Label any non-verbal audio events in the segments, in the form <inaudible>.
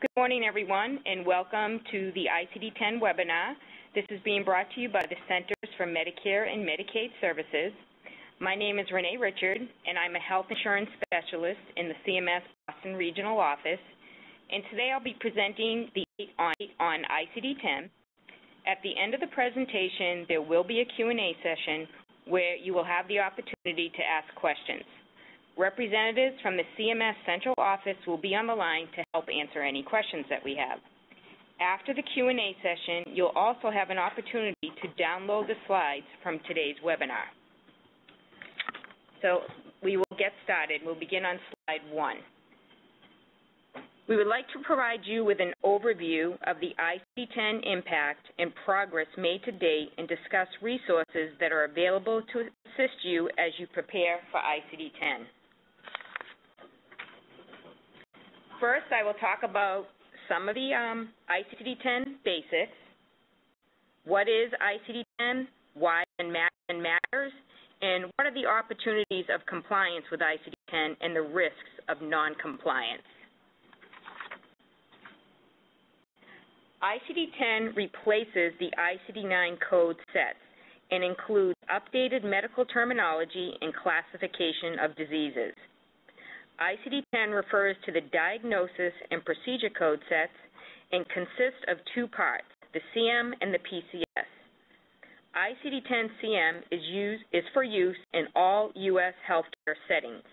Good morning, everyone, and welcome to the ICD-10 webinar. This is being brought to you by the Centers for Medicare and Medicaid Services. My name is Renee Richard, and I'm a health insurance specialist in the CMS Boston Regional Office. And today I'll be presenting the on, on ICD-10. At the end of the presentation, there will be a Q&A session where you will have the opportunity to ask questions. Representatives from the CMS Central Office will be on the line to help answer any questions that we have. After the Q&A session, you'll also have an opportunity to download the slides from today's webinar. So we will get started. We'll begin on slide one. We would like to provide you with an overview of the ICD-10 impact and progress made to date and discuss resources that are available to assist you as you prepare for ICD-10. First, I will talk about some of the um, ICD-10 basics. What is ICD-10? Why and matters? And what are the opportunities of compliance with ICD-10 and the risks of noncompliance? ICD-10 replaces the ICD-9 code sets and includes updated medical terminology and classification of diseases. ICD-10 refers to the diagnosis and procedure code sets and consists of two parts, the CM and the PCS. ICD-10-CM is, is for use in all U.S. healthcare settings.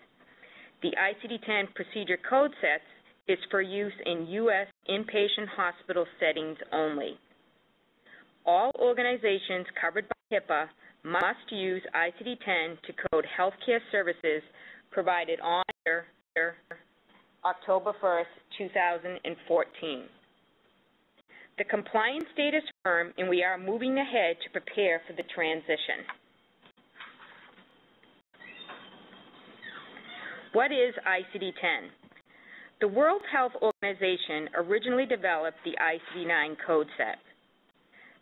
The ICD-10 procedure code sets is for use in U.S. inpatient hospital settings only. All organizations covered by HIPAA must use ICD-10 to code healthcare services provided on October 1st, 2014. The compliance date is firm, and we are moving ahead to prepare for the transition. What is ICD-10? The World Health Organization originally developed the ICD-9 code set.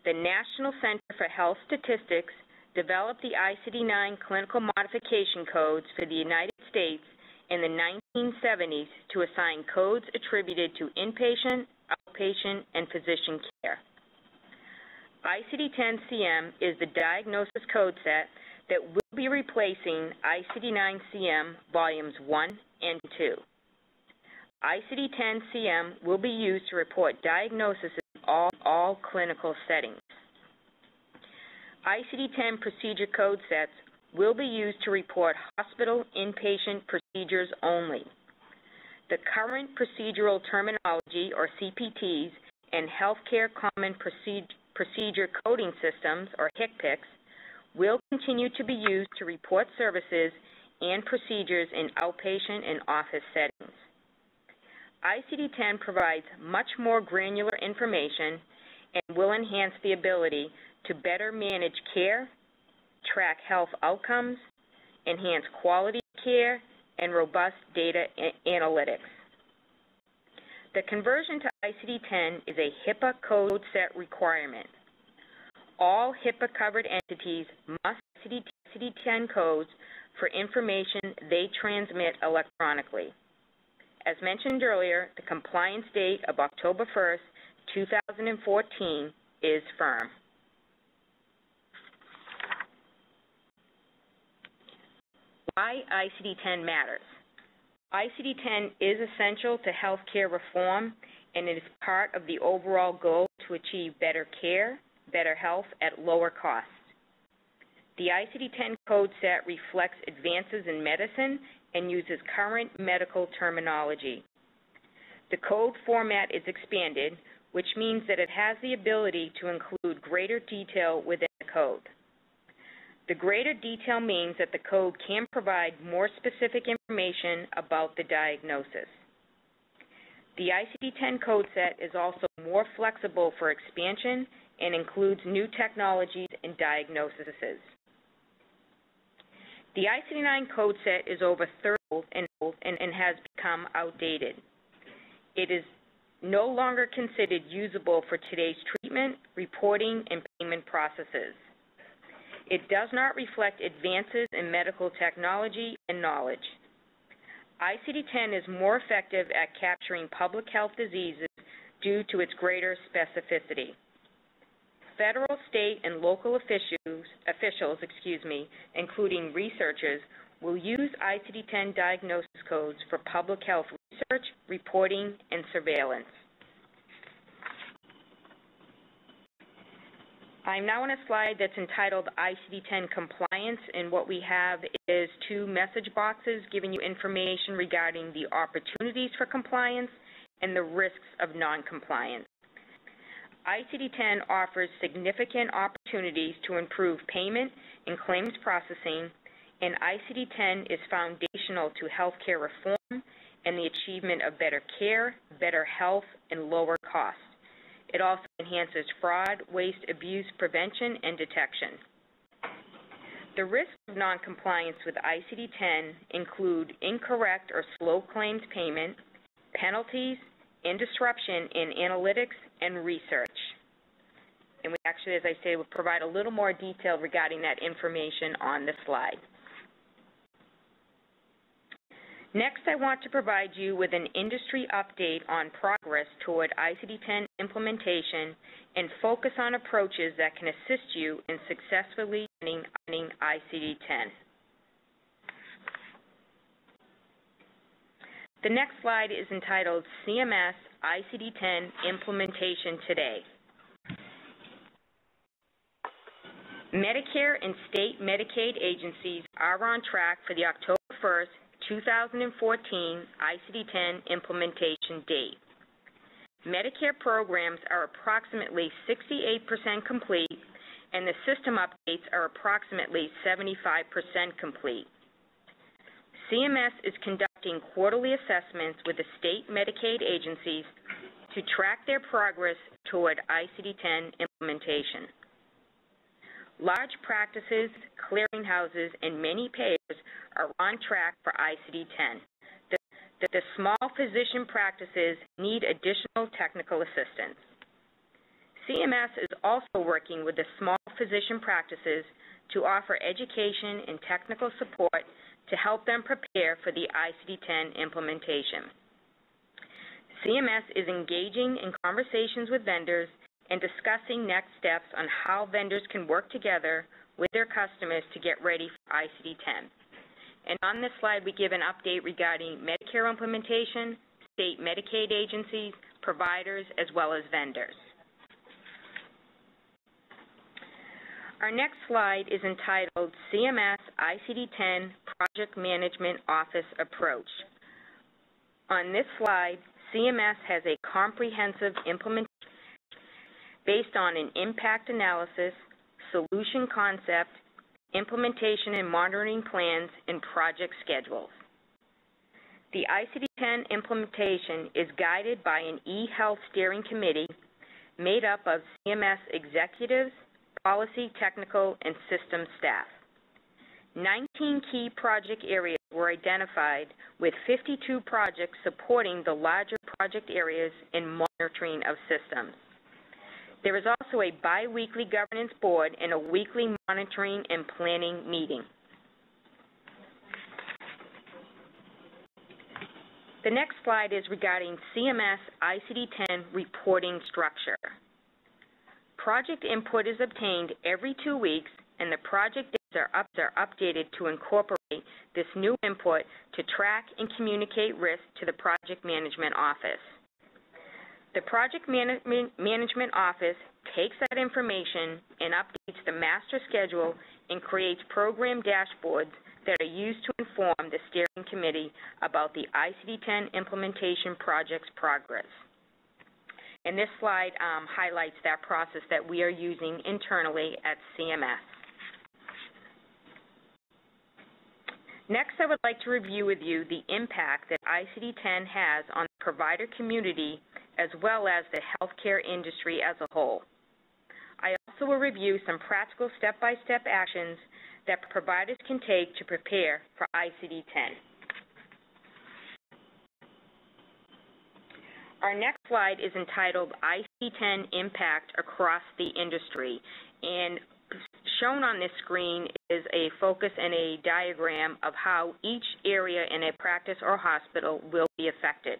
The National Center for Health Statistics developed the ICD-9 clinical modification codes for the United States in the 1970s to assign codes attributed to inpatient, outpatient, and physician care. ICD-10-CM is the diagnosis code set that will be replacing ICD-9-CM Volumes 1 and 2. ICD-10-CM will be used to report diagnosis in all, all clinical settings. ICD-10 procedure code sets will be used to report hospital inpatient procedures only. The current procedural terminology, or CPTs, and Healthcare Common Procedure Coding Systems, or HCPCS, will continue to be used to report services and procedures in outpatient and office settings. ICD-10 provides much more granular information and will enhance the ability to better manage care track health outcomes, enhance quality care, and robust data analytics. The conversion to ICD-10 is a HIPAA code set requirement. All HIPAA-covered entities must use ICD-10 codes for information they transmit electronically. As mentioned earlier, the compliance date of October 1st, 2014 is firm. Why ICD-10 matters. ICD-10 is essential to healthcare reform, and it is part of the overall goal to achieve better care, better health at lower costs. The ICD-10 code set reflects advances in medicine and uses current medical terminology. The code format is expanded, which means that it has the ability to include greater detail within the code. The greater detail means that the code can provide more specific information about the diagnosis. The ICD-10 code set is also more flexible for expansion and includes new technologies and diagnoses. The ICD-9 code set is over 30 and, and, and has become outdated. It is no longer considered usable for today's treatment, reporting, and payment processes. It does not reflect advances in medical technology and knowledge. ICD-10 is more effective at capturing public health diseases due to its greater specificity. Federal, state, and local officials, officials excuse me, including researchers, will use ICD-10 diagnosis codes for public health research, reporting, and surveillance. I'm now on a slide that's entitled ICD-10 Compliance, and what we have is two message boxes giving you information regarding the opportunities for compliance and the risks of noncompliance. ICD-10 offers significant opportunities to improve payment and claims processing, and ICD-10 is foundational to healthcare reform and the achievement of better care, better health, and lower costs. It also enhances fraud, waste, abuse prevention, and detection. The risks of noncompliance with ICD-10 include incorrect or slow claims payment, penalties, and disruption in analytics and research. And we actually, as I say, will provide a little more detail regarding that information on the slide. Next, I want to provide you with an industry update on progress toward ICD-10 implementation and focus on approaches that can assist you in successfully running ICD-10. The next slide is entitled CMS ICD-10 Implementation Today. Medicare and state Medicaid agencies are on track for the October 1st 2014 ICD-10 implementation date. Medicare programs are approximately 68% complete, and the system updates are approximately 75% complete. CMS is conducting quarterly assessments with the state Medicaid agencies to track their progress toward ICD-10 implementation. Large practices, clearinghouses, and many payers are on track for ICD-10. The, the, the small physician practices need additional technical assistance. CMS is also working with the small physician practices to offer education and technical support to help them prepare for the ICD-10 implementation. CMS is engaging in conversations with vendors and discussing next steps on how vendors can work together with their customers to get ready for ICD-10. And on this slide, we give an update regarding Medicare implementation, state Medicaid agencies, providers, as well as vendors. Our next slide is entitled CMS ICD-10 Project Management Office Approach. On this slide, CMS has a comprehensive implementation based on an impact analysis, solution concept, implementation and monitoring plans, and project schedules. The ICD-10 implementation is guided by an e-health steering committee made up of CMS executives, policy, technical, and system staff. 19 key project areas were identified with 52 projects supporting the larger project areas in monitoring of systems. There is also a biweekly governance board and a weekly monitoring and planning meeting. The next slide is regarding CMS ICD-10 reporting structure. Project input is obtained every two weeks, and the project dates are, up, are updated to incorporate this new input to track and communicate risk to the Project Management Office. The Project Management Office takes that information and updates the master schedule and creates program dashboards that are used to inform the steering committee about the ICD-10 implementation project's progress. And this slide um, highlights that process that we are using internally at CMS. Next, I would like to review with you the impact that ICD-10 has on the provider community as well as the healthcare industry as a whole. I also will review some practical step-by-step -step actions that providers can take to prepare for ICD-10. Our next slide is entitled ICD-10 Impact Across the Industry, and shown on this screen is a focus and a diagram of how each area in a practice or hospital will be affected.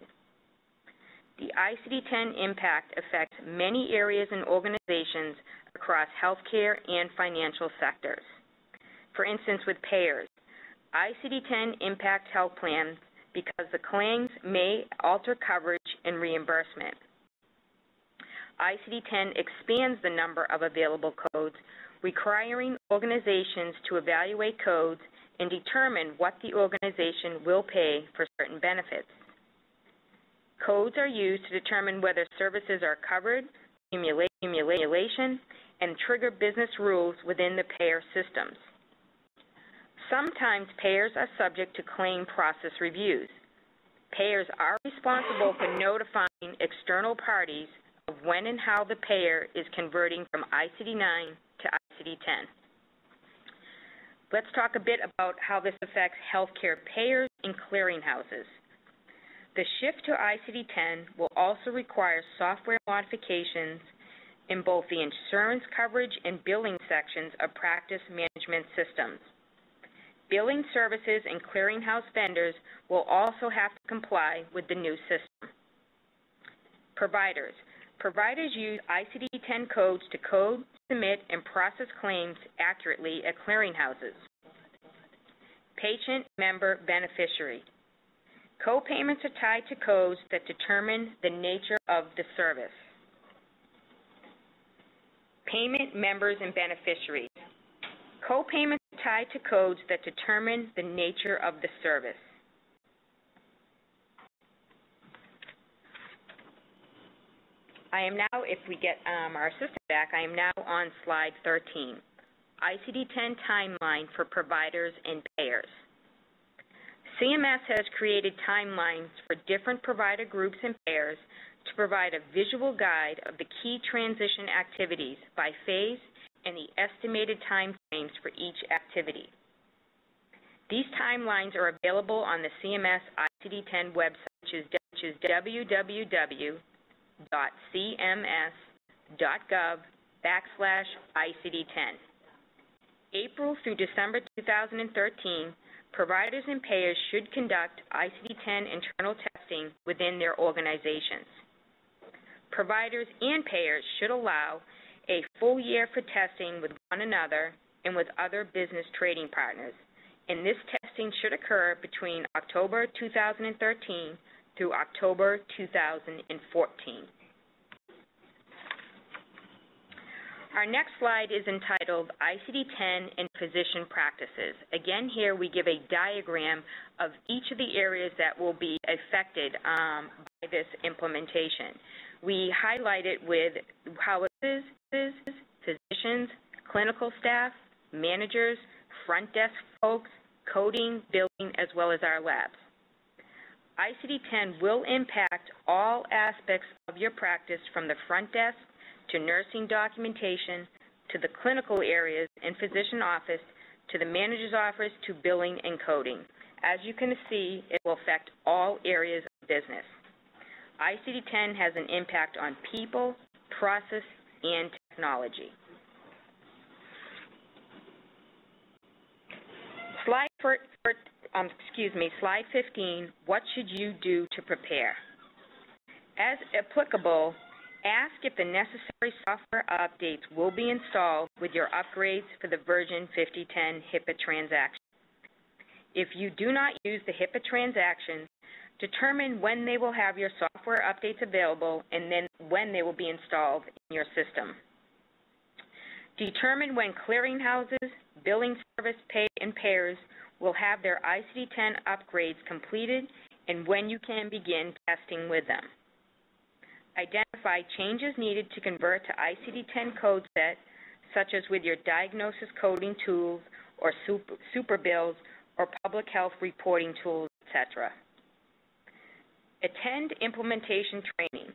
The ICD-10 impact affects many areas and organizations across healthcare and financial sectors. For instance, with payers, ICD-10 impacts health plans because the claims may alter coverage and reimbursement. ICD-10 expands the number of available codes, requiring organizations to evaluate codes and determine what the organization will pay for certain benefits. Codes are used to determine whether services are covered, accumulation, and trigger business rules within the payer systems. Sometimes payers are subject to claim process reviews. Payers are responsible for notifying external parties of when and how the payer is converting from ICD-9 to ICD-10. Let's talk a bit about how this affects healthcare payers and clearinghouses. The shift to ICD-10 will also require software modifications in both the insurance coverage and billing sections of practice management systems. Billing services and clearinghouse vendors will also have to comply with the new system. Providers. Providers use ICD-10 codes to code, submit, and process claims accurately at clearinghouses. Patient, member, beneficiary. Co-payments are tied to codes that determine the nature of the service. Payment, members, and beneficiaries. Co-payments are tied to codes that determine the nature of the service. I am now, if we get um, our system back, I am now on slide 13, ICD-10 timeline for providers and payers. CMS has created timelines for different provider groups and payers to provide a visual guide of the key transition activities by phase and the estimated time frames for each activity. These timelines are available on the CMS ICD-10 website, which is, which is www.cms.gov backslash ICD-10. April through December 2013, providers and payers should conduct ICD-10 internal testing within their organizations. Providers and payers should allow a full year for testing with one another and with other business trading partners, and this testing should occur between October 2013 through October 2014. Our next slide is entitled ICD-10 and Physician Practices. Again, here we give a diagram of each of the areas that will be affected um, by this implementation. We highlight it with how it is, physicians, clinical staff, managers, front desk folks, coding, billing, as well as our labs. ICD-10 will impact all aspects of your practice from the front desk to nursing documentation, to the clinical areas and physician office, to the manager's office, to billing and coding. As you can see, it will affect all areas of business. ICD-10 has an impact on people, process, and technology. Slide for, for um, excuse me, slide 15, what should you do to prepare? As applicable, Ask if the necessary software updates will be installed with your upgrades for the version 5010 HIPAA transaction. If you do not use the HIPAA transactions, determine when they will have your software updates available and then when they will be installed in your system. Determine when clearinghouses, billing service pay and payers will have their ICD-10 upgrades completed and when you can begin testing with them changes needed to convert to ICD-10 code set, such as with your diagnosis coding tools or super, super bills or public health reporting tools, etc. Attend implementation training.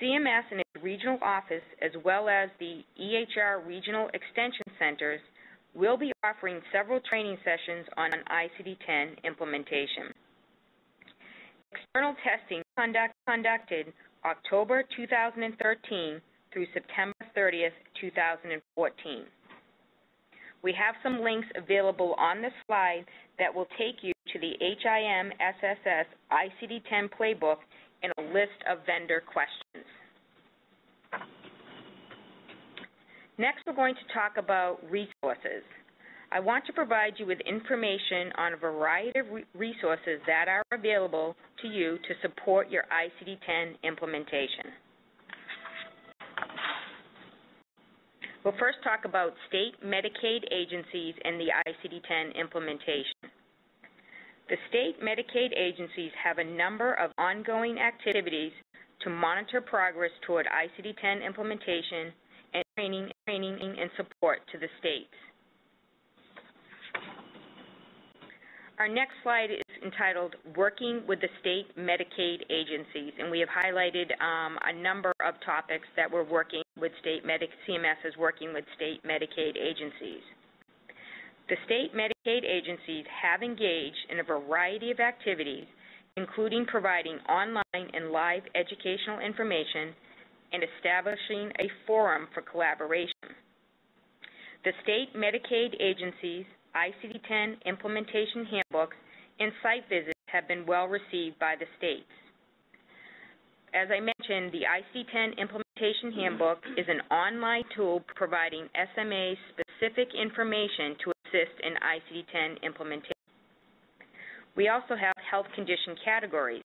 CMS and its regional office, as well as the EHR regional extension centers, will be offering several training sessions on ICD-10 implementation. External testing conduct, conducted October 2013 through September 30th, 2014. We have some links available on the slide that will take you to the HIMSS ICD-10 playbook and a list of vendor questions. Next, we're going to talk about resources. I want to provide you with information on a variety of re resources that are available to you to support your ICD-10 implementation. We'll first talk about state Medicaid agencies and the ICD-10 implementation. The state Medicaid agencies have a number of ongoing activities to monitor progress toward ICD-10 implementation and training, training and support to the states. Our next slide is entitled Working with the State Medicaid Agencies, and we have highlighted um, a number of topics that we're working with state CMS is working with state Medicaid agencies. The state Medicaid agencies have engaged in a variety of activities, including providing online and live educational information and establishing a forum for collaboration. The state Medicaid agencies ICD-10 implementation handbooks and site visits have been well received by the states. As I mentioned, the ICD-10 implementation handbook is an online tool providing SMA-specific information to assist in ICD-10 implementation. We also have health condition categories,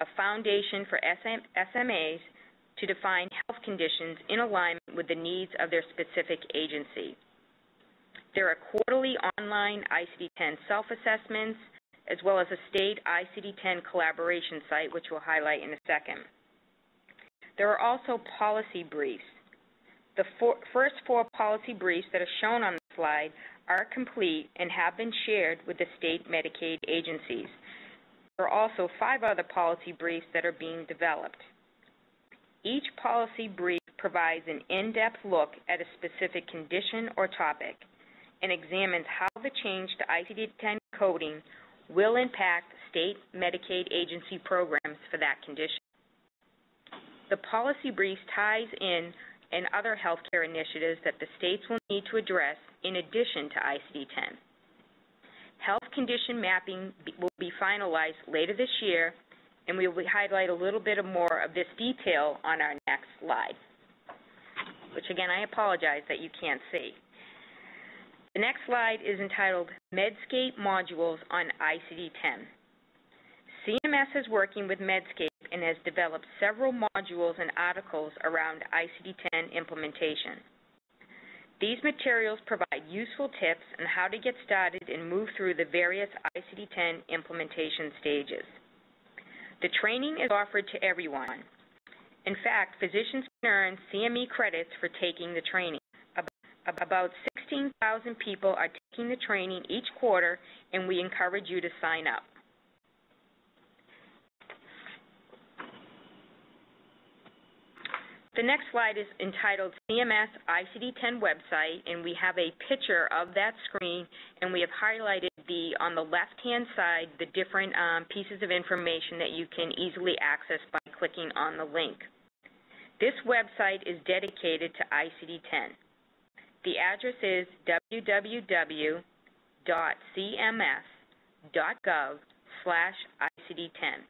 a foundation for SM SMAs to define health conditions in alignment with the needs of their specific agency. There are quarterly online ICD-10 self-assessments, as well as a state ICD-10 collaboration site, which we'll highlight in a second. There are also policy briefs. The four, first four policy briefs that are shown on the slide are complete and have been shared with the state Medicaid agencies. There are also five other policy briefs that are being developed. Each policy brief provides an in-depth look at a specific condition or topic and examines how the change to ICD-10 coding will impact state Medicaid agency programs for that condition. The policy brief ties in and other healthcare initiatives that the states will need to address in addition to ICD-10. Health condition mapping will be finalized later this year, and we will highlight a little bit more of this detail on our next slide, which again, I apologize that you can't see. The next slide is entitled Medscape Modules on ICD-10. CMS is working with Medscape and has developed several modules and articles around ICD-10 implementation. These materials provide useful tips on how to get started and move through the various ICD-10 implementation stages. The training is offered to everyone. In fact, physicians can earn CME credits for taking the training. About 16,000 people are taking the training each quarter, and we encourage you to sign up. The next slide is entitled CMS ICD-10 website, and we have a picture of that screen, and we have highlighted the on the left-hand side the different um, pieces of information that you can easily access by clicking on the link. This website is dedicated to ICD-10. The address is www.cms.gov slash ICD-10.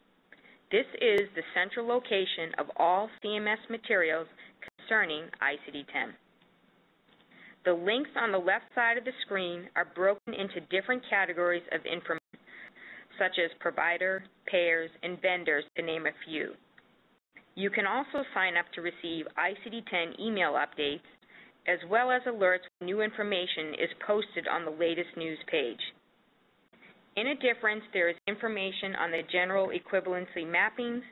This is the central location of all CMS materials concerning ICD-10. The links on the left side of the screen are broken into different categories of information, such as provider, payers, and vendors, to name a few. You can also sign up to receive ICD-10 email updates as well as alerts when new information is posted on the latest news page. In a difference, there is information on the general equivalency mappings,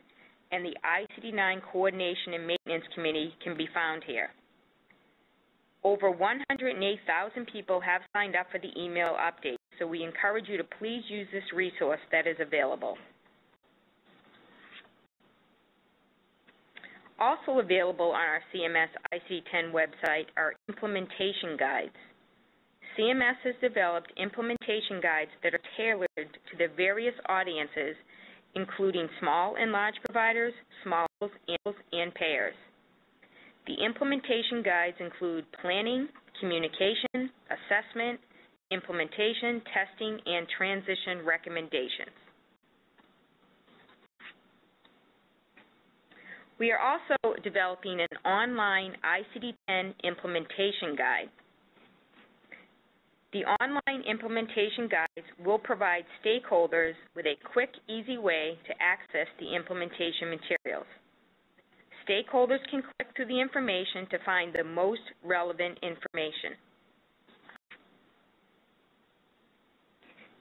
and the ICD-9 Coordination and Maintenance Committee can be found here. Over 108,000 people have signed up for the email update, so we encourage you to please use this resource that is available. Also available on our CMS ICD-10 website are implementation guides. CMS has developed implementation guides that are tailored to the various audiences, including small and large providers, small and payers. The implementation guides include planning, communication, assessment, implementation, testing, and transition recommendations. We are also developing an online ICD-10 implementation guide. The online implementation guides will provide stakeholders with a quick, easy way to access the implementation materials. Stakeholders can click through the information to find the most relevant information.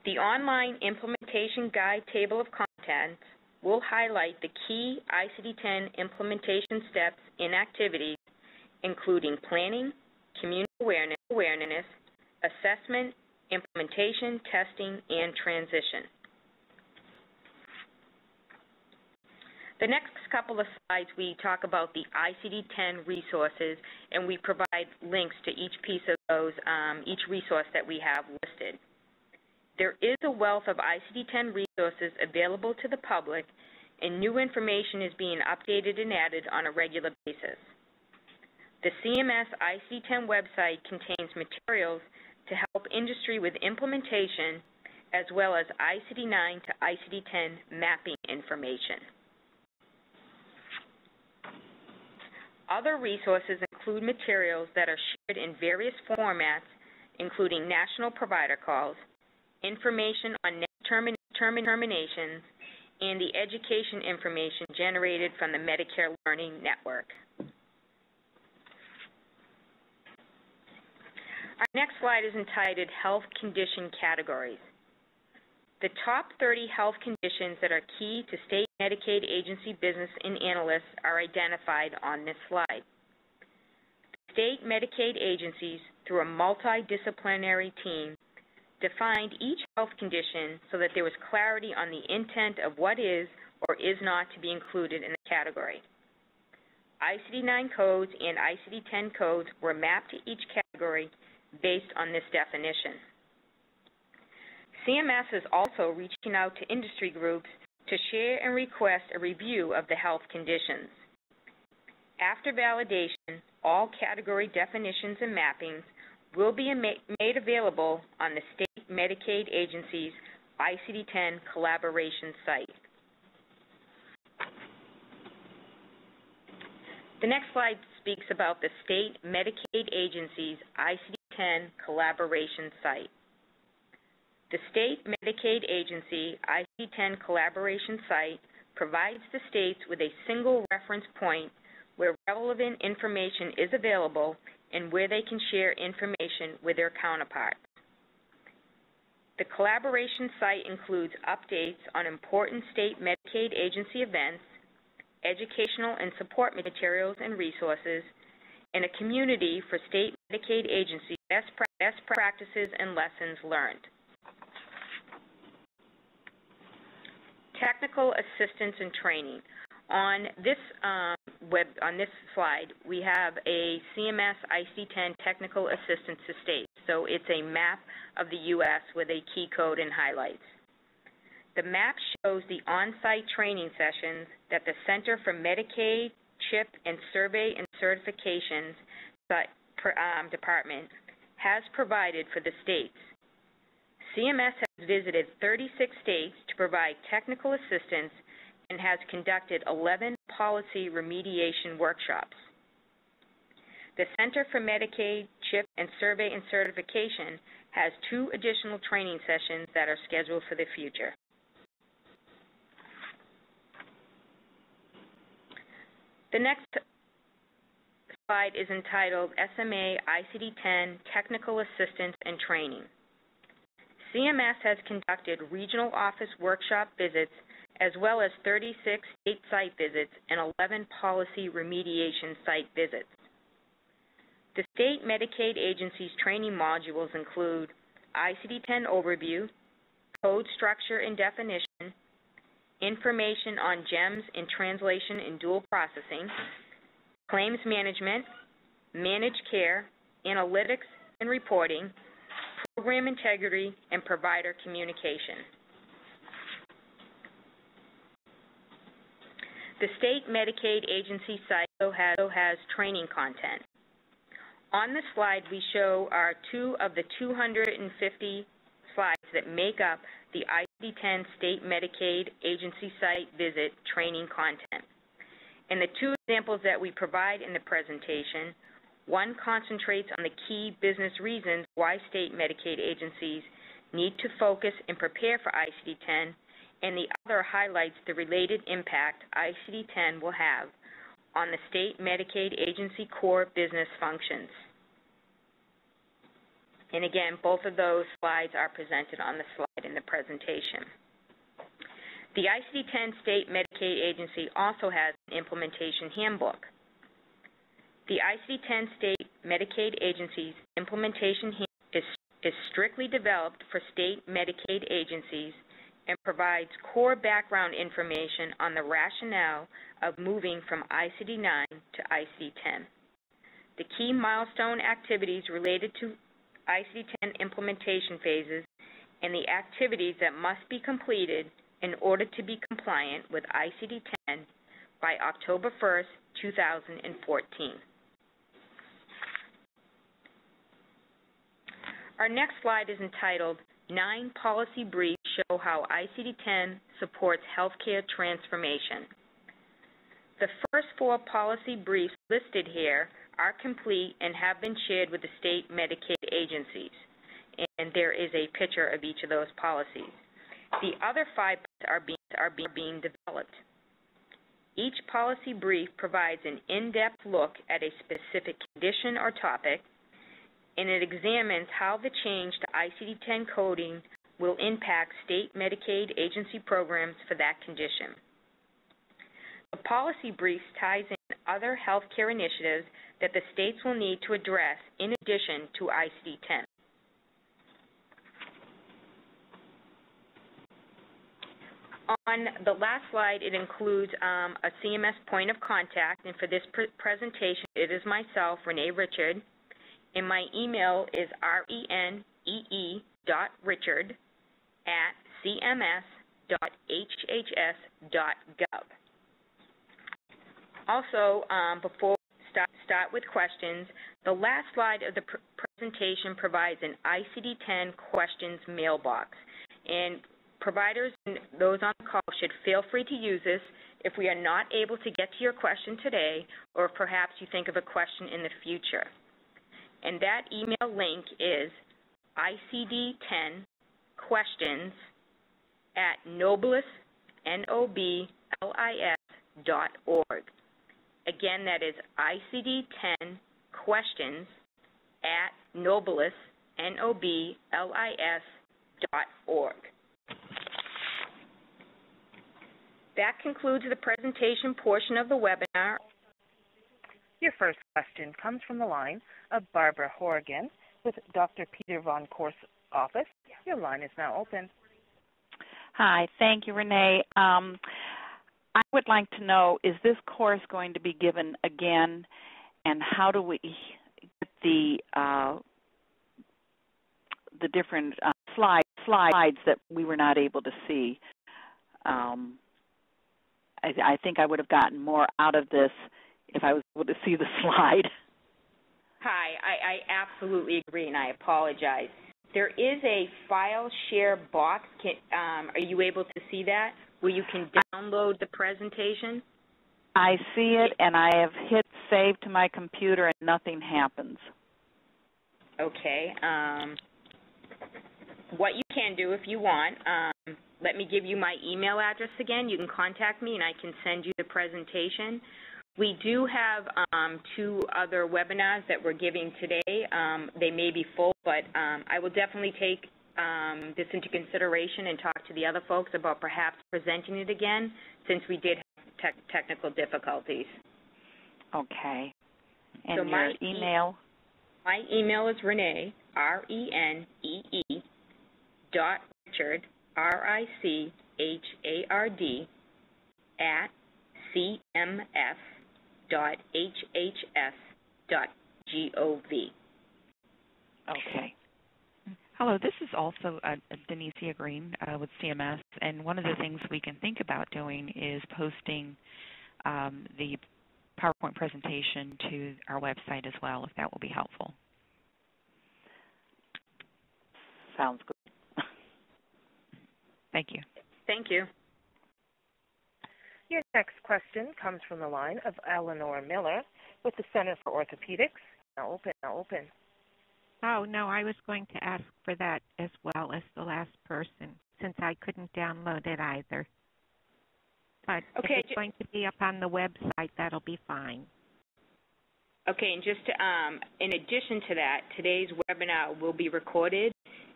The online implementation guide table of contents will highlight the key ICD-10 implementation steps and activities, including planning, community awareness, awareness, assessment, implementation, testing, and transition. The next couple of slides, we talk about the ICD-10 resources, and we provide links to each piece of those, um, each resource that we have listed. There is a wealth of ICD-10 resources available to the public, and new information is being updated and added on a regular basis. The CMS ICD-10 website contains materials to help industry with implementation, as well as ICD-9 to ICD-10 mapping information. Other resources include materials that are shared in various formats, including national provider calls, information on net terminations, and the education information generated from the Medicare Learning Network. Our next slide is entitled Health Condition Categories. The top 30 health conditions that are key to state Medicaid agency business and analysts are identified on this slide. State Medicaid agencies, through a multidisciplinary team, defined each health condition so that there was clarity on the intent of what is or is not to be included in the category. ICD-9 codes and ICD-10 codes were mapped to each category based on this definition. CMS is also reaching out to industry groups to share and request a review of the health conditions. After validation, all category definitions and mappings will be made available on the state Medicaid agency's ICD-10 collaboration site. The next slide speaks about the state Medicaid agency's ICD-10 collaboration site. The state Medicaid agency ICD-10 collaboration site provides the states with a single reference point where relevant information is available and where they can share information with their counterparts. The collaboration site includes updates on important state Medicaid agency events, educational and support materials and resources, and a community for state Medicaid agency best, best practices and lessons learned. Technical assistance and training. On this um, web, on this slide, we have a CMS IC10 technical assistance to states. So it's a map of the U.S. with a key code and highlights. The map shows the on-site training sessions that the Center for Medicaid, CHIP, and Survey and Certifications um, Department has provided for the states. CMS has visited 36 states to provide technical assistance and has conducted 11 policy remediation workshops. The Center for Medicaid, CHIP, and Survey and Certification has two additional training sessions that are scheduled for the future. The next slide is entitled SMA ICD-10 Technical Assistance and Training. CMS has conducted regional office workshop visits as well as 36 state site visits and 11 policy remediation site visits. The state Medicaid agency's training modules include ICD-10 overview, code structure and definition, information on GEMS in translation and dual processing, claims management, managed care, analytics and reporting, program integrity, and provider communication. The state Medicaid agency site also has training content. On the slide, we show our two of the 250 slides that make up the ICD-10 state Medicaid agency site visit training content. In the two examples that we provide in the presentation, one concentrates on the key business reasons why state Medicaid agencies need to focus and prepare for ICD-10, and the other highlights the related impact ICD-10 will have on the state Medicaid agency core business functions. And again, both of those slides are presented on the slide in the presentation. The ICD-10 state Medicaid agency also has an implementation handbook. The ICD-10 state Medicaid agency's implementation handbook is, is strictly developed for state Medicaid agencies and provides core background information on the rationale of moving from ICD-9 to ICD-10. The key milestone activities related to ICD-10 implementation phases and the activities that must be completed in order to be compliant with ICD-10 by October 1st, 2014. Our next slide is entitled Nine Policy Briefs Show How ICD-10 Supports Healthcare Transformation. The first four policy briefs listed here are complete and have been shared with the state Medicaid agencies, and there is a picture of each of those policies. The other five are being, are being developed. Each policy brief provides an in-depth look at a specific condition or topic, and it examines how the change to ICD-10 coding will impact state Medicaid agency programs for that condition. The policy brief ties in other healthcare initiatives that the states will need to address in addition to ICD-10. On the last slide, it includes um, a CMS point of contact, and for this pr presentation, it is myself, Renee Richard, and my email is renee dot richard at cms.hhs.gov. Also, um, before start, start with questions. The last slide of the pr presentation provides an ICD-10 questions mailbox. And providers and those on the call should feel free to use this if we are not able to get to your question today or perhaps you think of a question in the future. And that email link is ICD-10 questions at noblis, N-O-B-L-I-S dot org. Again, that is ICD-10 questions at noblis, N-O-B-L-I-S dot org. That concludes the presentation portion of the webinar. Your first question comes from the line of Barbara Horgan with Dr. Peter Von Korz's office. Your line is now open. Hi, thank you, Renee. Um, I would like to know, is this course going to be given again, and how do we get the uh, the different uh, slides slides that we were not able to see? Um, I, I think I would have gotten more out of this if I was able to see the <laughs> slide. Hi, I, I absolutely agree, and I apologize. There is a file share box. Can, um, are you able to see that? where you can download the presentation? I see it, and I have hit save to my computer, and nothing happens. Okay. Um, what you can do if you want, um, let me give you my email address again. You can contact me, and I can send you the presentation. We do have um, two other webinars that we're giving today. Um, they may be full, but um, I will definitely take um, this into consideration and talk to the other folks about perhaps presenting it again since we did have te technical difficulties. Okay. And so your my email? E my email is Renee, R-E-N-E-E, dot Richard, R-I-C-H-A-R-D, at cms dot hhs dot gov. Okay. Hello, this is also uh, Denicia Green uh, with CMS, and one of the things we can think about doing is posting um, the PowerPoint presentation to our website as well, if that will be helpful. Sounds good. <laughs> Thank you. Thank you. Your next question comes from the line of Eleanor Miller with the Center for Orthopedics. Now open, now open. Oh, no, I was going to ask for that as well as the last person since I couldn't download it either. But okay, if it's going to be up on the website, that'll be fine. Okay, and just to, um, in addition to that, today's webinar will be recorded,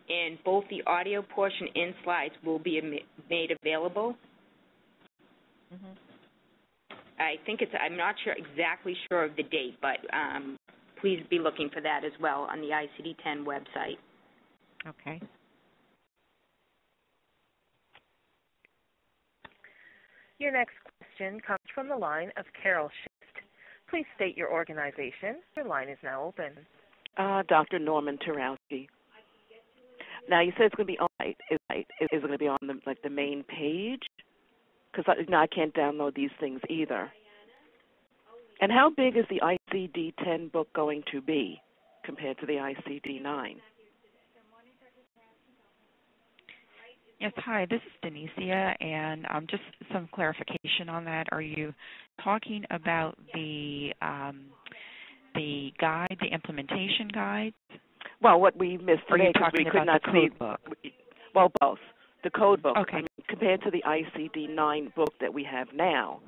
and both the audio portion and slides will be made available. Mm-hmm. I think it's, I'm not sure exactly sure of the date, but um, please be looking for that as well on the ICD-10 website. Okay. Your next question comes from the line of Carol Shift. Please state your organization. Your line is now open. Uh, Dr. Norman Turowski. Now you said it's going to be on. Is, is it going to be on the like the main page? Because I, you know, I can't download these things either. And how big is the ICD-10 book going to be compared to the ICD-9? Yes, hi, this is Denicia, and um, just some clarification on that. Are you talking about the um, the guide, the implementation guide? Well, what we missed today because we could not see. Book? Well, both. The code book. Okay. I mean, compared to the ICD-9 book that we have now,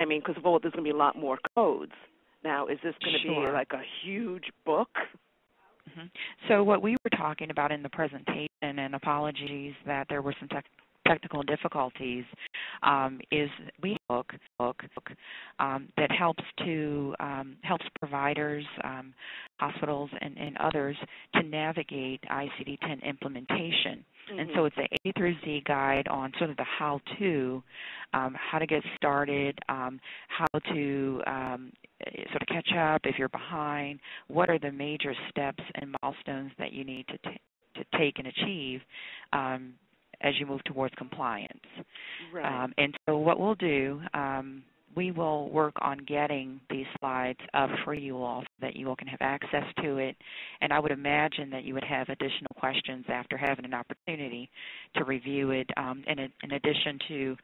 I mean, because well, there's going to be a lot more codes. Now, is this going to sure. be like a huge book? Mm-hmm. So what we were talking about in the presentation, and apologies that there were some tech technical difficulties, um, is we book book um, that helps to um, helps providers, um, hospitals, and, and, others to navigate ICD-10 implementation. Mm-hmm. And so it's an A through Z guide on sort of the how-to, um, how to get started, um, how to um, sort of catch up if you're behind, what are the major steps and milestones that you need to, t- to take and achieve um, as you move towards compliance. Right. Um, and so what we'll do, um, we will work on getting these slides up for you all so that you all can have access to it. And I would imagine that you would have additional questions after having an opportunity to review it. Um, in, in, addition to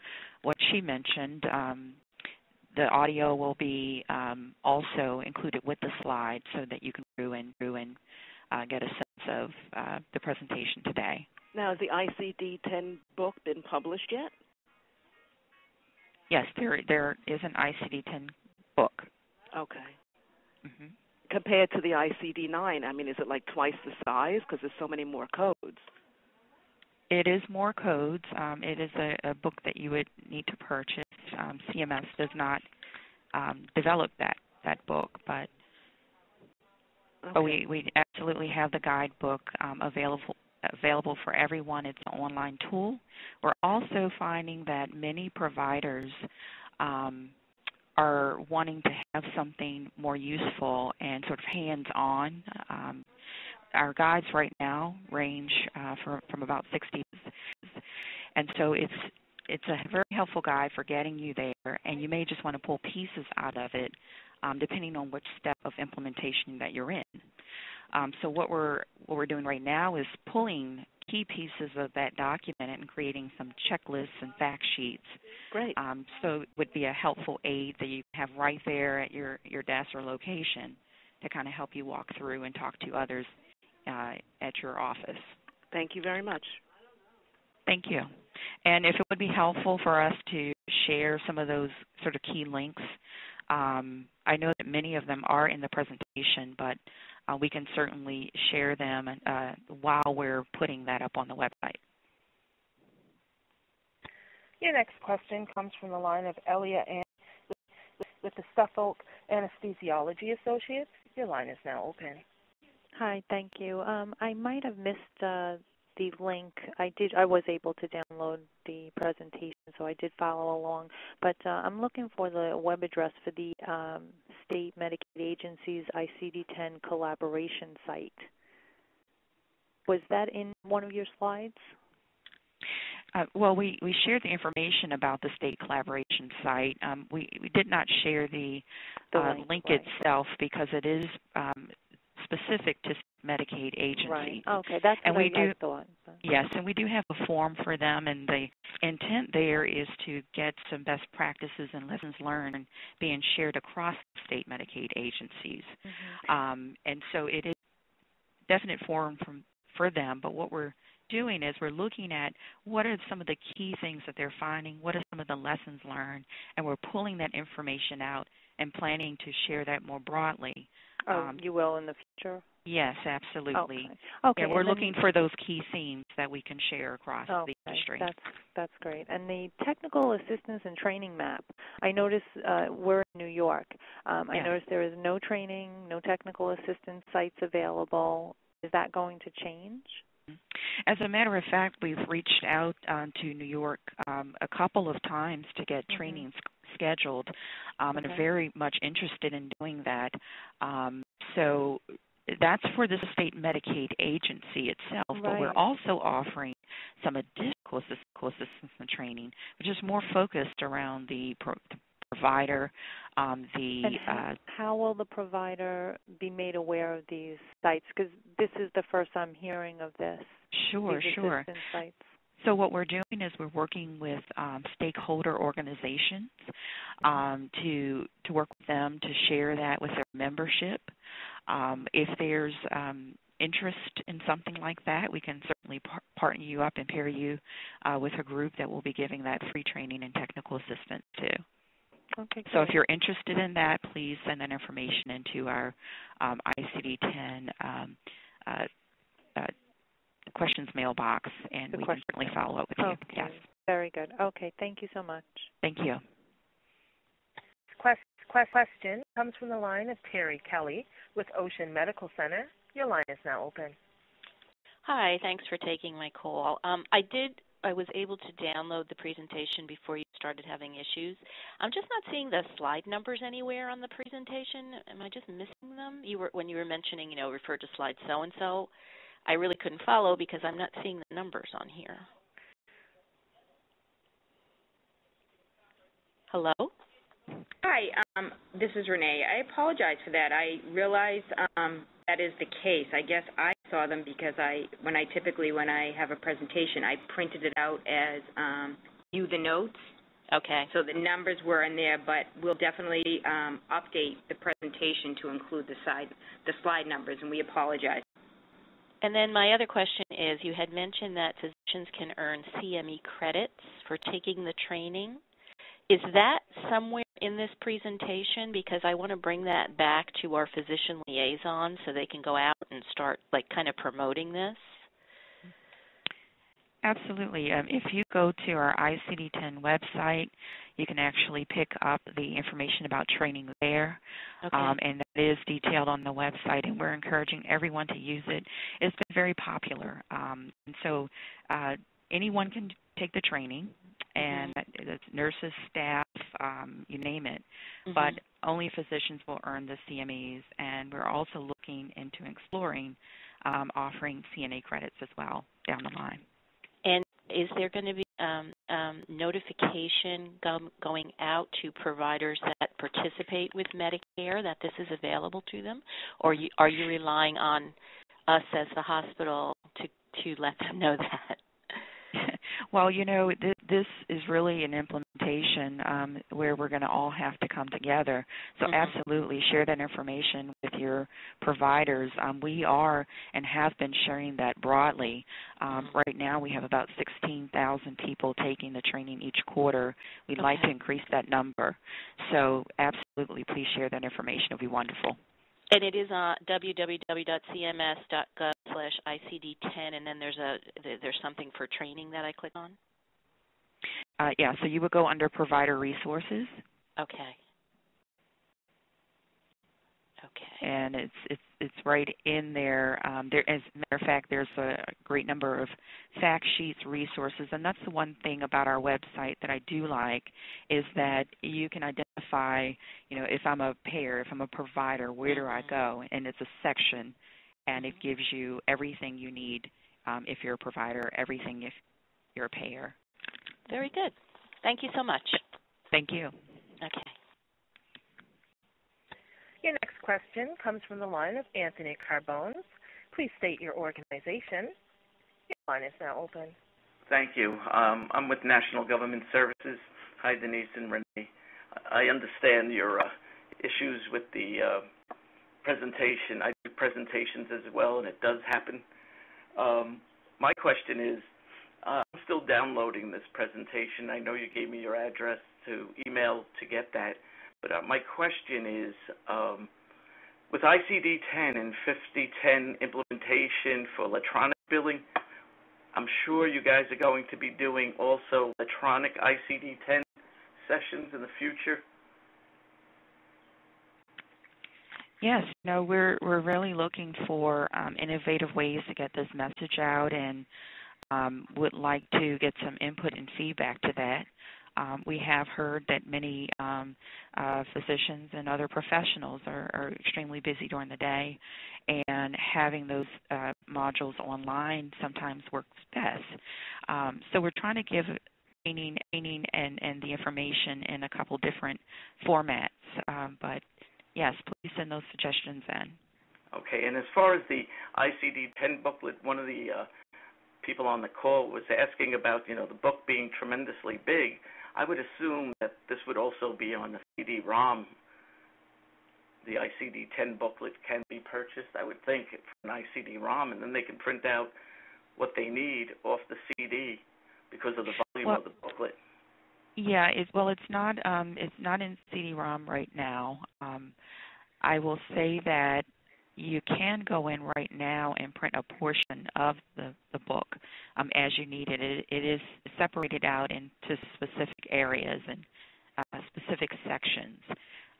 what she mentioned, um, the audio will be um, also included with the slides so that you can through and through and uh, get a sense of uh, the presentation today. Now, has the ICD-10 book been published yet? Yes, there there is an ICD-10 book. Okay. Mm-hmm. Compared to the ICD-9, I mean, is it like twice the size because there's so many more codes? It is more codes. Um, it is a, a, book that you would need to purchase. Um, CMS does not um, develop that that book, but okay. but we we absolutely have the guidebook um, available available for everyone. It's an online tool. We're also finding that many providers um, are wanting to have something more useful and sort of hands-on. Um, our guides right now range uh, for, from about 60, and so it's it's a very helpful guide for getting you there. And you may just want to pull pieces out of it, um, depending on which step of implementation that you're in. Um, so what we're what we're doing right now is pulling key pieces of that document and creating some checklists and fact sheets. Great. Um, so it would be a helpful aid that you have right there at your your desk or location to kind of help you walk through and talk to others uh, at your office. Thank you very much. Thank you. And if it would be helpful for us to share some of those sort of key links, um, I know that many of them are in the presentation, but uh, we can certainly share them uh, while we're putting that up on the website. Your next question comes from the line of Elia Ann with, with the Suffolk Anesthesiology Associates. Your line is now open. Hi, thank you. Um, I might have missed uh, the link. I did. I was able to download the presentation, so I did follow along. But uh, I'm looking for the web address for the um, state Medicaid agency's ICD-10 collaboration site. Was that in one of your slides? Uh, well, we, we shared the information about the state collaboration site. Um, we, we did not share the, the uh, link, link itself because it is um, specific to Medicaid agencies. Right. Okay, that's and what we I, do, thought. Yes, and we do have a form for them, and the intent there is to get some best practices and lessons learned being shared across state Medicaid agencies. Mhm. Um, and so it is definite forum from, for them, but what we're doing is we're looking at what are some of the key things that they're finding, what are some of the lessons learned, and we're pulling that information out and planning to share that more broadly. Oh, Um, you will in the future. Yes, absolutely. Okay. Okay. Yeah, we're then- looking for those key themes that we can share across Okay, the industry. that's that's great. And the technical assistance and training map. I notice uh, we're in New York. Um, I Yes. notice there is no training, no technical assistance sites available. Is that going to change? As a matter of fact, we've reached out um, to New York um, a couple of times to get Mhm. trainings scheduled, um, and are very much interested in doing that. Um, so that's for the state Medicaid agency itself, right. but we're also offering some additional assistance assistance training, which is more focused around the, pro- the provider, um, the And how, uh, how will the provider be made aware of these sites? Because this is the first I'm hearing of this. sure, sure. sites. So what we're doing is we're working with um, stakeholder organizations um, to to work with them to share that with their membership. Um, if there's um, interest in something like that, we can certainly par- partner you up and pair you uh, with a group that will be giving that free training and technical assistance too. Okay. So if you're interested in that, please send that information into our um, ICD-10 um, uh, questions mailbox, and The we question- can certainly follow up with okay. you. Yes, Very good. Okay. Thank you so much. thank you. Quest, quest, question comes from the line of Terry Kelly with Ocean Medical Center. Your line is now open. Hi, thanks for taking my call. Um, I did. I was able to download the presentation before you started having issues. I'm just not seeing the slide numbers anywhere on the presentation. Am I just missing them? You were when you were mentioning, you know, refer to slide so and so. I really couldn't follow because I'm not seeing the numbers on here. Hello? Hi, um, this is Renee. I apologize for that. I realize um, that is the case. I guess I saw them because I, when I typically, when I have a presentation, I printed it out as um, view the notes. Okay. So the numbers were in there, but we'll definitely um, update the presentation to include the side, the slide numbers, and we apologize. And then my other question is, you had mentioned that physicians can earn CME credits for taking the training. Is that somewhere in this presentation? Because I want to bring that back to our physician liaison so they can go out and start, like, kind of promoting this. Absolutely. Um, if you go to our ICD-10 website, you can actually pick up the information about training there, Okay. um, and that is detailed on the website. And we're encouraging everyone to use it. It's been very popular, um, and so uh, anyone can take the training, and it's nurses, staff, um, you name it. Mhm. But only physicians will earn the CMEs, and we're also looking into exploring um, offering CNA credits as well down the line. Is there going to be um, um, notification go- going out to providers that participate with Medicare that this is available to them, or you, are you relying on us as the hospital to to let them know <laughs> that? Well, you know, th- this is really an implementation um, where we're going to all have to come together. So, Mhm. absolutely, share that information with your providers. Um, we are and have been sharing that broadly. Um, Mhm. Right now, we have about 16,000 people taking the training each quarter. We'd like to increase that number. So, absolutely, please share that information. It would be wonderful. And it is on www.cms.gov slash ICD-10, and then there's a there's something for training that I click on. Uh, yeah, so you would go under provider resources. Okay. Okay. and it's it's it's right in there. Um, there, as a matter of fact, there's a great number of fact sheets, resources, and that's the one thing about our website that I do like is that you can identify, you know, if I'm a payer, if I'm a provider, where do I Mhm. go? And it's a section, and it gives you everything you need um, if you're a provider, everything if you're a payer. Very good. Thank you so much. Thank you. Okay. Your next question comes from the line of Anthony Carbones. Please state your organization. Your line is now open. Thank you. Um, I'm with National Government Services. Hi, Denise and Renee. I understand your uh, issues with the uh, presentation. I do presentations as well, and it does happen. Um, my question is, uh, I'm still downloading this presentation. I know you gave me your address to email to get that, my question is, um, with ICD-10 and 5010 implementation for electronic billing, I'm sure you guys are going to be doing also electronic ICD-10 sessions in the future. Yes, no, we're we're really looking for um, innovative ways to get this message out, and um, would like to get some input and feedback to that. Um, we have heard that many um, uh, physicians and other professionals are, are, extremely busy during the day, and having those uh, modules online sometimes works best. Um, so we're trying to give training, training and, and the information in a couple different formats. Um, but yes, please send those suggestions in. Okay, and as far as the ICD-10 booklet, one of the uh, people on the call was asking about, you know, the book being tremendously big. I would assume that this would also be on the CD-ROM. The ICD-10 booklet can be purchased, I would think, from an ICD-ROM, and then they can print out what they need off the CD because of the volume well, of the booklet. Yeah, it, well, it's not um, it's not in CD-ROM right now. Um, I will say that you can go in right now and print a portion of the, the book um, as you need it. it. It is separated out into specific areas and uh, specific sections.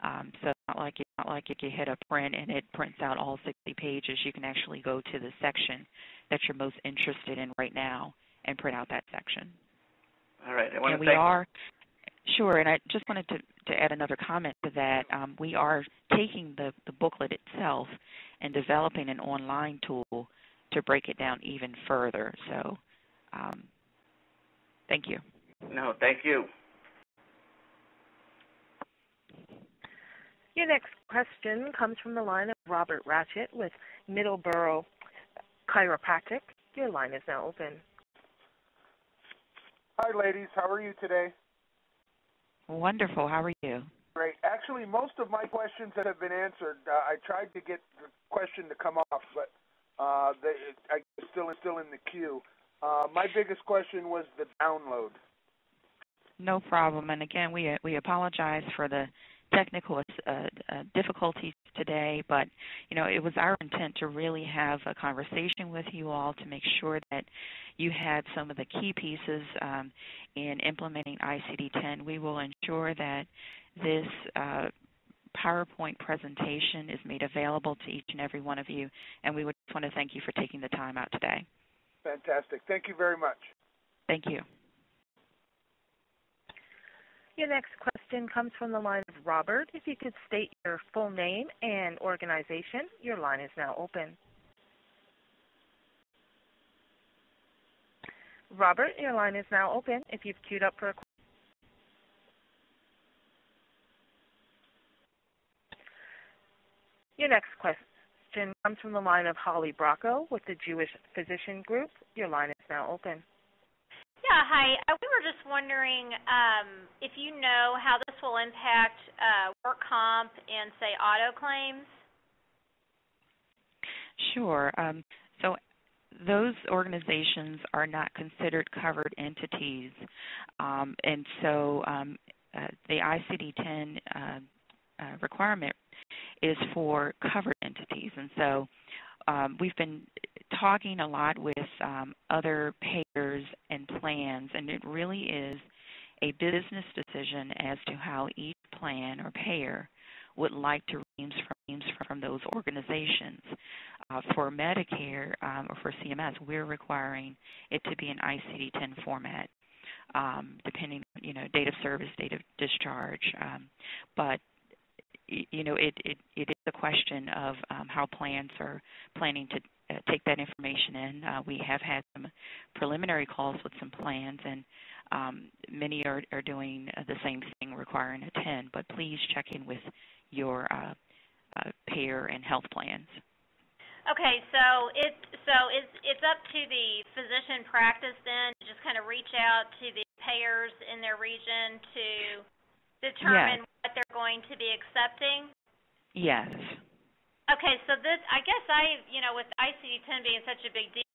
Um, so it's not like it's not like if you hit a print and it prints out all 60 pages. You can actually go to the section that you're most interested in right now and print out that section. All right. I want and to we are sure, and I just wanted to, to add another comment to that. Um, we are taking the, the booklet itself and developing an online tool to break it down even further. So, um, thank you. No, thank you. Your next question comes from the line of Robert Ratchett with Middleborough Chiropractic. Your line is now open. Hi, ladies. How are you today? Wonderful. How are you? Great. Actually, most of my questions that have been answered, uh, I tried to get the question to come off, but uh, they, I still still in the queue. Uh, my biggest question was the download. No problem. And again, we we apologize for the technical uh, uh, difficulties today, but you know it was our intent to really have a conversation with you all to make sure that you had some of the key pieces um, in implementing ICD-10. We will ensure that this uh, PowerPoint presentation is made available to each and every one of you, and we would just want to thank you for taking the time out today. Fantastic. Thank you very much. Thank you. Your next question comes from the line of Robert. If you could state your full name and organization, your line is now open. Robert, your line is now open if you've queued up for a question. Your next question comes from the line of Holly Bracco with the Jewish Physician Group. Your line is now open. Yeah, hi. Uh, we were just wondering um, if you know how this will impact uh, work comp and, say, auto claims. Sure. Um, so those organizations are not considered covered entities, um, and so um, uh, the ICD-10 uh, requirement is for covered entities, and so um, we've been talking a lot with um, other payers and plans, and it really is a business decision as to how each plan or payer would like to redeem from, from those organizations. Uh, for Medicare um, or for CMS, we're requiring it to be an ICD-10 format, um, depending you know date of service, date of discharge. Um, but you know, it, it, it is a question of um, how plans are planning to uh, take that information in. Uh, we have had some preliminary calls with some plans, and um, many are, are doing the same thing, requiring a 10. But please check in with your uh, uh, care and health plans. Okay, so it so it's it's up to the physician practice then to just kind of reach out to the payers in their region to determine yes. what they're going to be accepting. Yes. Okay, so this I guess I you know with ICD-10 being such a big deal,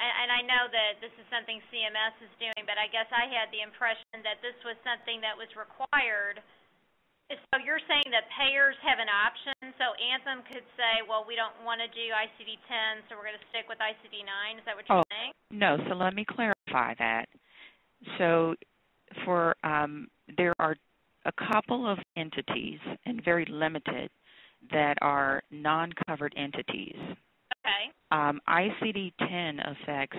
and I know that this is something CMS is doing, but I guess I had the impression that this was something that was required so you're saying that payers have an option. So Anthem could say, well, we don't want to do ICD-10, so we're going to stick with ICD-9. Is that what you're oh, saying? No. So let me clarify that. So for um, there are a couple of entities, and very limited, that are non-covered entities. Okay. Um, ICD-10 affects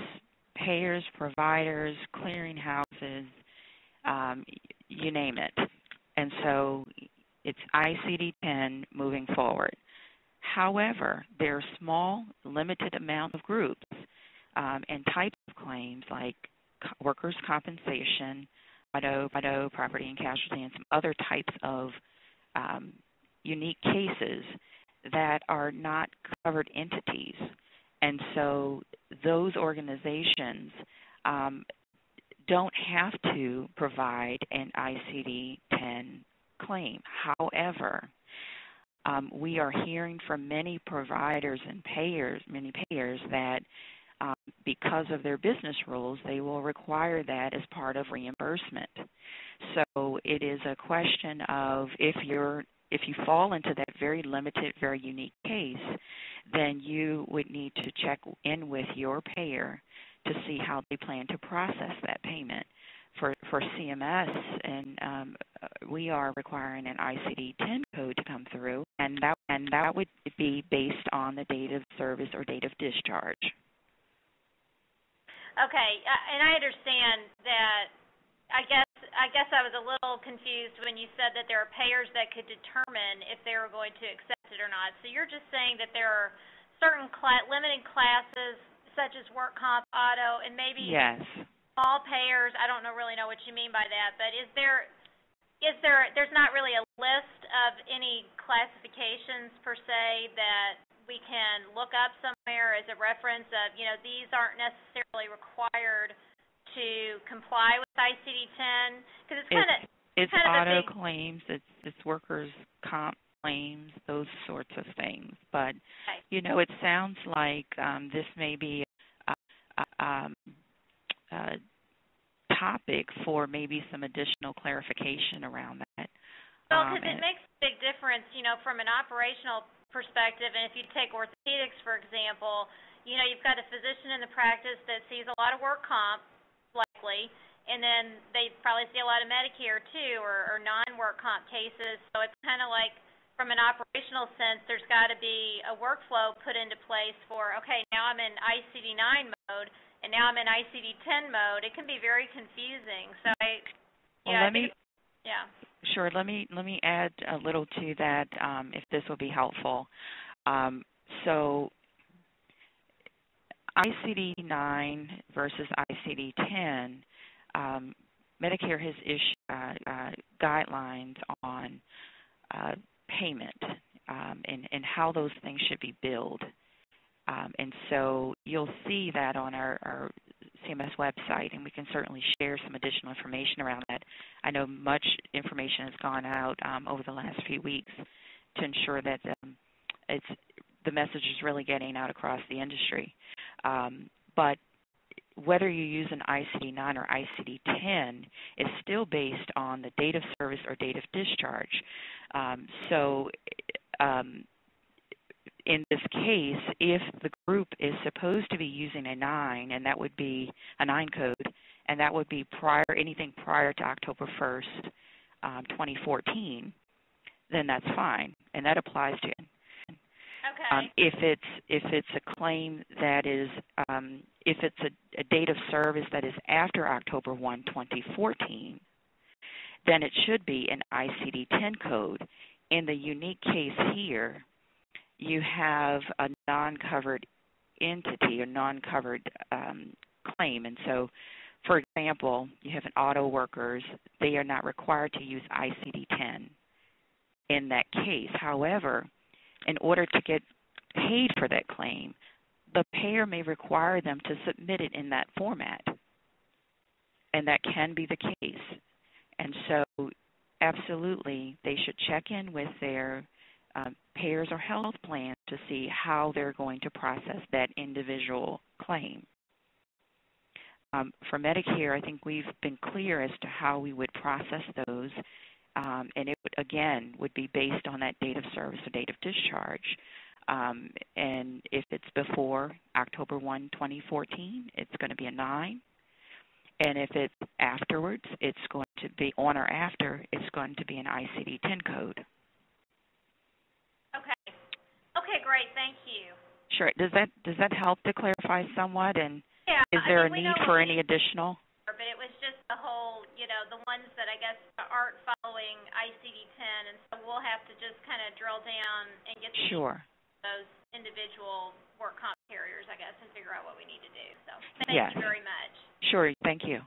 payers, providers, clearinghouses, um, you name it and so it's ICD-10 moving forward. However, there are small, limited amount of groups um, and types of claims like workers' compensation, auto, auto, property and casualty, and some other types of um, unique cases that are not covered entities. And so those organizations um, don't have to provide an ICD-10 claim. However, um, we are hearing from many providers and payers, many payers, that um, because of their business rules, they will require that as part of reimbursement. So it is a question of if you're if you fall into that very limited, very unique case, then you would need to check in with your payer to see how they plan to process that payment. For for CMS, and um, we are requiring an ICD-10 code to come through, and that and that would be based on the date of service or date of discharge. Okay, uh, and I understand that. I guess I guess I was a little confused when you said that there are payers that could determine if they were going to accept it or not. So you're just saying that there are certain cl- limited classes such as work comp, auto, and maybe yes. small payers. I don't know really know what you mean by that, but is there is there there's not really a list of any classifications per se that we can look up somewhere as a reference of, you know, these aren't necessarily required to comply with ICD-10 because it's kind of it's kind auto of claims, it's it's workers comp claims, those sorts of things. But okay. you know, it sounds like um, this may be um, uh, topic for maybe some additional clarification around that. Well, because um, it makes a big difference, you know, from an operational perspective. And if you take orthopedics, for example, you know, you've got a physician in the practice that sees a lot of work comp, likely, and then they probably see a lot of Medicare too, or, or non-work comp cases. So it's kind of like, from an operational sense, there's got to be a workflow put into place for, okay, now I'm in ICD-9 mode and now I'm in ICD-10 mode, it can be very confusing. So I, well, yeah, let me, yeah. Sure. Let me let me add a little to that, um, if this will be helpful. Um, so ICD-9 versus ICD-10, um, Medicare has issued uh, uh, guidelines on uh, payment um, and, and how those things should be billed. Um, and so you'll see that on our, our, CMS website, and we can certainly share some additional information around that. I know much information has gone out um, over the last few weeks to ensure that um, it's the message is really getting out across the industry. Um, but whether you use an ICD-9 or ICD-10 is still based on the date of service or date of discharge. Um, so um, in this case, if the group is supposed to be using a 9, and that would be a 9 code, and that would be prior anything prior to October 1st, um, 2014, then that's fine, and that applies to Okay. Um, if it's if it's a claim that is um, if it's a, a, date of service that is after October 1, 2014, then it should be an ICD-10 code. In the unique case here, you have a non-covered entity or non-covered um, claim, and so, for example, you have an auto workers; they are not required to use ICD-10 in that case. However, in order to get paid for that claim, the payer may require them to submit it in that format. And that can be the case. And so, absolutely, they should check in with their um, payers or health plans to see how they're going to process that individual claim. Um, for Medicare, I think we've been clear as to how we would process those, um, and it would, again would be based on that date of service or date of discharge. Um, and if it's before October 1, 2014, it's going to be a 9. And if it's afterwards, it's going to be on or after, it's going to be an ICD 10 code. Okay. Okay, great. Thank you. Sure. Does that does that help to clarify somewhat? And yeah, is there I a mean, need for any additional? But it was just the whole, you know, the ones that I guess aren't following ICD-10, and so we'll have to just kind of drill down and get sure those individual work comp carriers, I guess, and figure out what we need to do. So thank yes. you very much. Sure. Thank you.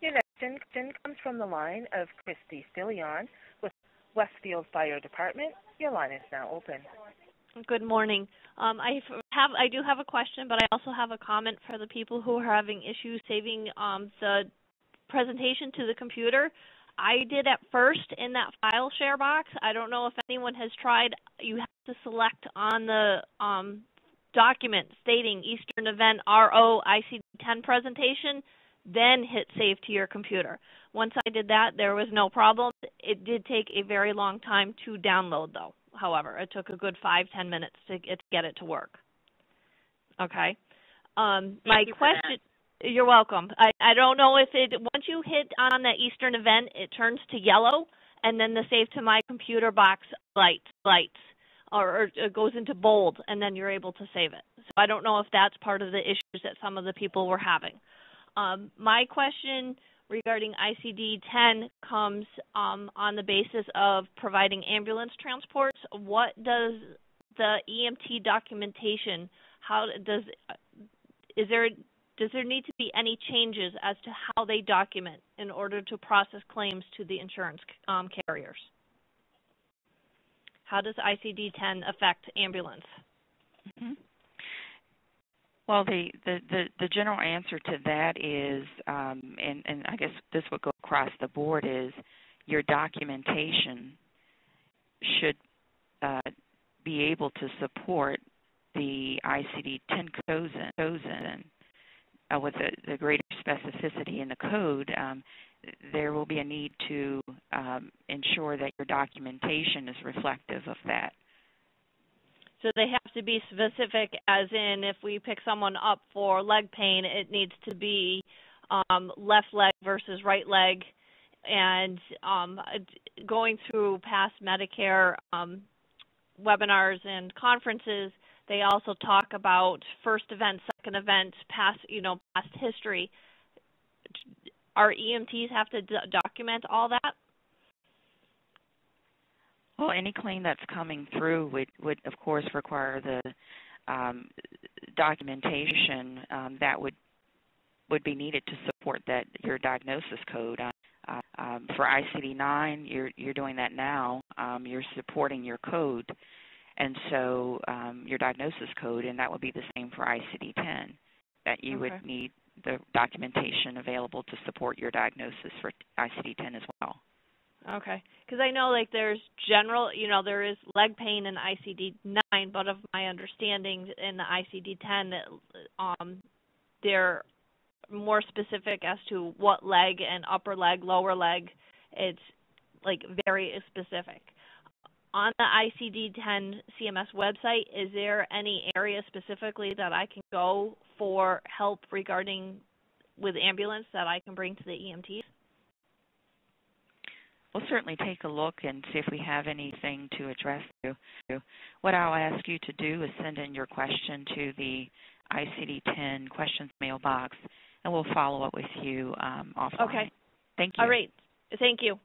Your next question comes from the line of Christy Stillion with Westfield Fire Department. Your line is now open. Good morning. Um, I have I do have a question, but I also have a comment for the people who are having issues saving um, the presentation to the computer. I did at first in that file share box. I don't know if anyone has tried. You have to select on the um, document stating Eastern Event RO ICD-10 presentation, then hit save to your computer. Once I did that, there was no problem. It did take a very long time to download, though. However, it took a good five ten minutes to get it to work. Okay. Um, my you question. You're welcome. I, I don't know if it once you hit on that Eastern event, it turns to yellow, and then the save to my computer box lights lights, or, or it goes into bold, and then you're able to save it. So I don't know if that's part of the issues that some of the people were having. Um, my question regarding ICD-10 comes um, on the basis of providing ambulance transports. What does the EMT documentation? How does is there does there need to be any changes as to how they document in order to process claims to the insurance um, carriers? How does ICD-10 affect ambulance? Mm-hmm. Well, the, the, the, the, general answer to that is, um, and, and I guess this would go across the board, is your documentation should uh, be able to support the ICD-10 codes uh, with the, the, greater specificity in the code, um, there will be a need to um, ensure that your documentation is reflective of that. So they have to be specific, as in if we pick someone up for leg pain, it needs to be um, left leg versus right leg. And um, going through past Medicare um, webinars and conferences, they also talk about first event, second event, past you know past history. Our EMTs have to document all that. Well, any claim that's coming through would, would of course require the um, documentation um, that would would be needed to support that your diagnosis code. Uh, um, for ICD-9, you're you're doing that now. Um, you're supporting your code and so um, your diagnosis code, and that would be the same for ICD-10, that you okay. would need the documentation available to support your diagnosis for ICD-10 as well. Okay, because I know like there's general, you know, there is leg pain in ICD-9, but of my understanding in the ICD-10, um, they're more specific as to what leg and upper leg, lower leg. It's like very specific on the ICD-10 CMS website, is there any area specifically that I can go for help regarding with ambulance that I can bring to the EMTs? We'll certainly take a look and see if we have anything to address you. What I'll ask you to do is send in your question to the ICD-10 questions mailbox, and we'll follow up with you um, offline. Okay. Thank you. All right. Thank you.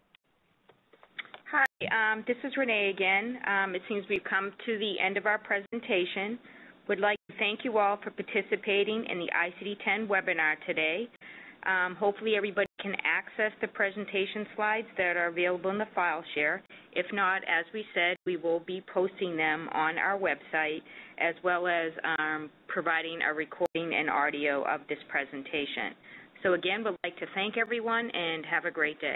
Hi, um, this is Renee again. Um, it seems we've come to the end of our presentation. Would like to thank you all for participating in the ICD-10 webinar today. Um, hopefully everybody can access the presentation slides that are available in the file share. If not, as we said, we will be posting them on our website as well as um, providing a recording and audio of this presentation. So again, we'd like to thank everyone and have a great day.